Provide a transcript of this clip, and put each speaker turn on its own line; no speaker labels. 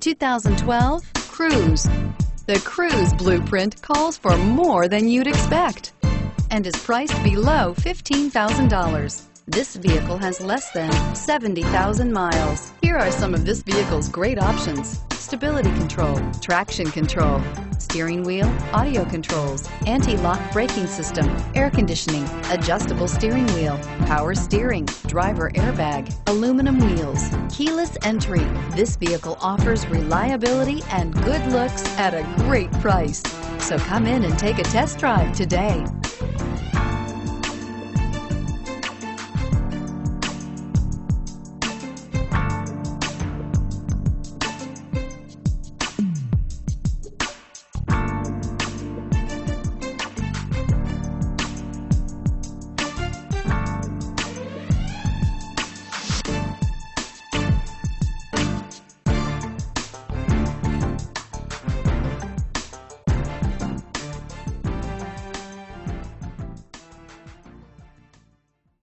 2012 Cruze. The Cruze blueprint calls for more than you'd expect and is priced below $15,000. This vehicle has less than 70,000 miles. Here are some of this vehicle's great options. Stability control, traction control, steering wheel, audio controls, anti-lock braking system, air conditioning, adjustable steering wheel, power steering, driver airbag, aluminum wheels, keyless entry. This vehicle offers reliability and good looks at a great price. So come in and take a test drive today.